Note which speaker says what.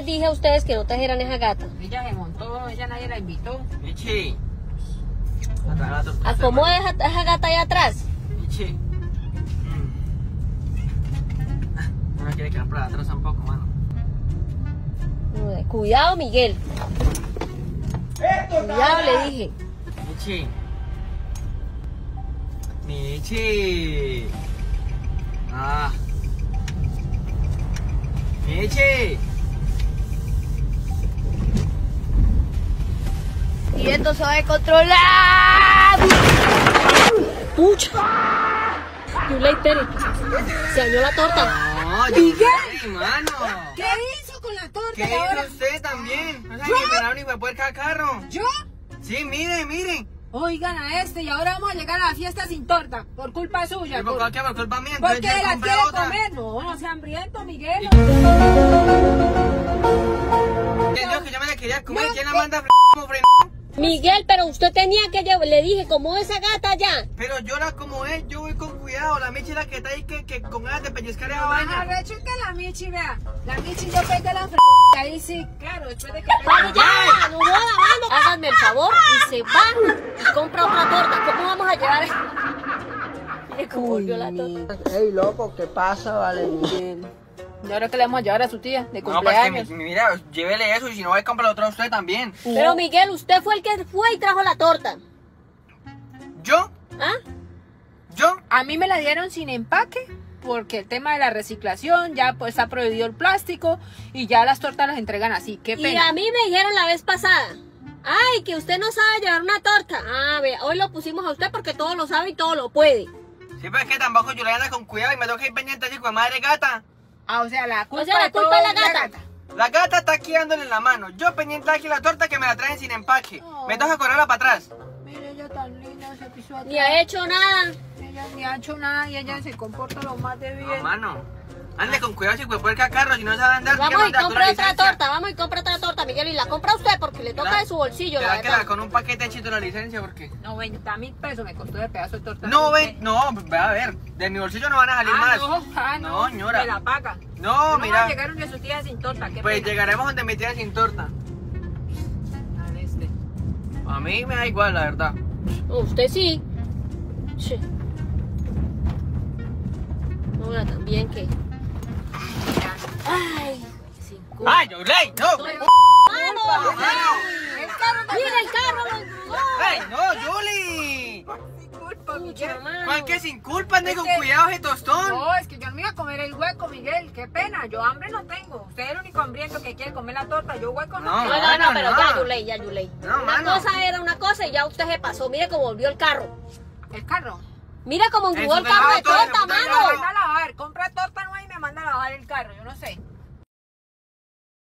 Speaker 1: les dije a ustedes que no trajeran esa gata.
Speaker 2: Ella se montó, ella nadie la invitó.
Speaker 3: Michi. Torta.
Speaker 1: Acomoda esa, esa gata ahí atrás.
Speaker 3: Michi. No me quiere quedar para atrás tampoco, mano.
Speaker 1: Uy, Cuidado, Miguel. Cuidado, le dije.
Speaker 3: Michi. Michi. Ah. Michi.
Speaker 1: Y esto se va a controlar. ¡Pucha! Yulei, espere. Se dañó la torta.
Speaker 3: No, yo mano.
Speaker 2: ¿Qué hizo con la torta?
Speaker 3: ¿Qué
Speaker 2: Y ahora-
Speaker 3: hizo usted también? ¿No sabe que me un hijo de puerca carro?
Speaker 2: ¿Yo?
Speaker 3: Sí, miren, miren.
Speaker 2: Oigan a este y ahora vamos a llegar a la fiesta sin torta por culpa suya.
Speaker 3: ¿Y por
Speaker 2: por-
Speaker 3: qué? Por culpa mía.
Speaker 2: Porque la quiere
Speaker 3: otra.
Speaker 2: comer. No, no sea hambriento, Miguel.
Speaker 3: Entendió que yo me la quería comer.
Speaker 2: No,
Speaker 3: ¿Quién la manda a como.
Speaker 1: Miguel, pero usted tenía que llevar, le dije, como esa gata ya.
Speaker 3: Pero yo la como es, yo voy con cuidado. La Michi es la que está ahí que, que con ganas de pellizcar esa vaina.
Speaker 2: arrecho que la Michi, vea. La Michi yo pegué la f... Ahí sí, claro, después de que...
Speaker 1: Ya, no joda, vamos. Háganme el favor y se va y compra otra torta. ¿Cómo vamos a llevar eso? Mire cómo volvió la torta.
Speaker 4: Ey, loco, ¿qué pasa, vale, Miguel?
Speaker 2: ¿Y ahora qué le vamos a llevar a su tía de
Speaker 3: No, pues que
Speaker 2: cumpleaños?
Speaker 3: mi- mira, llévele eso y si no va a comprar otra usted también.
Speaker 1: Pero Miguel, usted fue el que fue y trajo la torta.
Speaker 3: ¿Yo?
Speaker 1: ¿Ah?
Speaker 3: ¿Yo?
Speaker 2: A mí me la dieron sin empaque porque el tema de la reciclación ya pues ha prohibido el plástico y ya las tortas las entregan así. Qué
Speaker 1: Y
Speaker 2: pena.
Speaker 1: a mí me dijeron la vez pasada. Ay, que usted no sabe llevar una torta. Ah, vea, hoy lo pusimos a usted porque todo lo sabe y todo lo puede.
Speaker 3: Sí, pero es que tampoco yo le ando con cuidado y me toca ir pendiente así con madre gata.
Speaker 2: Ah, o sea, la culpa,
Speaker 1: sea, la culpa es la gata.
Speaker 3: La gata está aquí dándole en la mano. Yo pendiente aquí la torta que me la traen sin empaque.
Speaker 2: Oh.
Speaker 3: Me toca correrla para atrás.
Speaker 2: Mira, ella tan linda, se pisó atrás.
Speaker 1: Ni ha hecho nada.
Speaker 2: Ella ni ha hecho nada y ella se comporta lo más de
Speaker 3: No,
Speaker 2: bien.
Speaker 3: mano. Ande con cuidado si puede puerca carro, si no sabe andar.
Speaker 1: Vamos y compra otra
Speaker 3: licencia.
Speaker 1: torta, vamos y compra otra torta, Miguel, y la compra usted porque le toca
Speaker 3: La-
Speaker 1: de su bolsillo,
Speaker 3: Te
Speaker 1: la
Speaker 3: va a quedar
Speaker 1: verdad.
Speaker 3: con un paquete hechito la licencia porque.
Speaker 2: 90 mil pesos me costó el pedazo de torta.
Speaker 3: No, ven, no, ve a ver. De mi bolsillo no van a salir
Speaker 2: Ah,
Speaker 3: más.
Speaker 2: no, ah, no.
Speaker 3: No, señora.
Speaker 2: Me la paga.
Speaker 3: No, mira.
Speaker 2: llegaron de su tía sin torta. Qué
Speaker 3: Pues
Speaker 2: pena.
Speaker 3: llegaremos donde me tiran sin torta.
Speaker 2: A ver, este.
Speaker 3: A mí me da igual, la verdad.
Speaker 1: Usted sí. Sí. Ahora también que. Ay,
Speaker 3: ¡Ay, Yoley! ¡No!
Speaker 1: ¡Mano!
Speaker 2: El carro
Speaker 1: ¡Mira el carro!
Speaker 3: ¡Ay, no, Yuli!
Speaker 2: sin culpa, Miguel.
Speaker 1: mano.
Speaker 3: ¿Cuál que sin culpa? Con
Speaker 2: que-
Speaker 3: cuidado ese tostón.
Speaker 2: No, es que yo no me iba a comer el hueco, Miguel. Qué pena. Yo hambre no tengo. Usted es el único hambriento que quiere comer la torta. Yo hueco no,
Speaker 3: No,
Speaker 1: No, no, no,
Speaker 3: Mano,
Speaker 1: pero
Speaker 3: no.
Speaker 1: ya, Yulei, ya, Yulei.
Speaker 3: No,
Speaker 1: una
Speaker 3: mano.
Speaker 1: cosa era una cosa y ya usted se pasó. Mire cómo volvió el carro.
Speaker 2: El carro.
Speaker 1: Mira cómo
Speaker 3: Eso
Speaker 1: el carro de
Speaker 3: todo,
Speaker 1: torta,
Speaker 3: se puta
Speaker 1: mano.
Speaker 2: Anda a lavar.